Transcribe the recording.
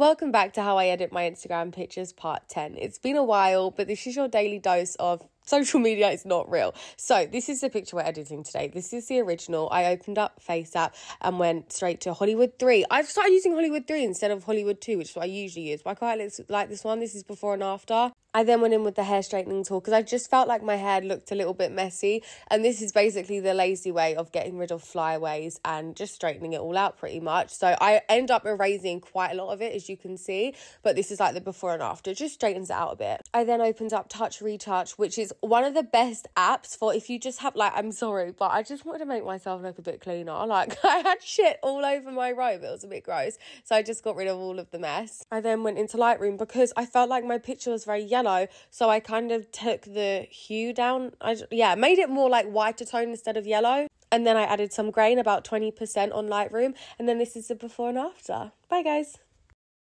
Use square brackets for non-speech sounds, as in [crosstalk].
Welcome back to How I Edit My Instagram Pictures Part 10. It's been a while, but this is your daily dose of social media is not real. So this is the picture we're editing today. This is the original. I opened up FaceApp and went straight to Hollywood 3. I've started using Hollywood 3 instead of Hollywood 2, which is what I usually use. But I quite like this one. This is before and after. I then went in with the hair straightening tool because I just felt like my hair looked a little bit messy. And this is basically the lazy way of getting rid of flyaways and just straightening it all out pretty much. So I end up erasing quite a lot of it, as you can see. But this is like the before and after, just straightens it out a bit. I then opened up Touch Retouch, which is one of the best apps for if you just have, like, I'm sorry, but I just wanted to make myself look a bit cleaner. [laughs] Like, I had shit all over my robe. It was a bit gross. So I just got rid of all of the mess. I then went into Lightroom because I felt like my picture was very yellow. So I kind of took the hue down. I, yeah, made it more like whiter tone instead of yellow. And then I added some grain, about 20% on Lightroom. And then this is the before and after. Bye, guys.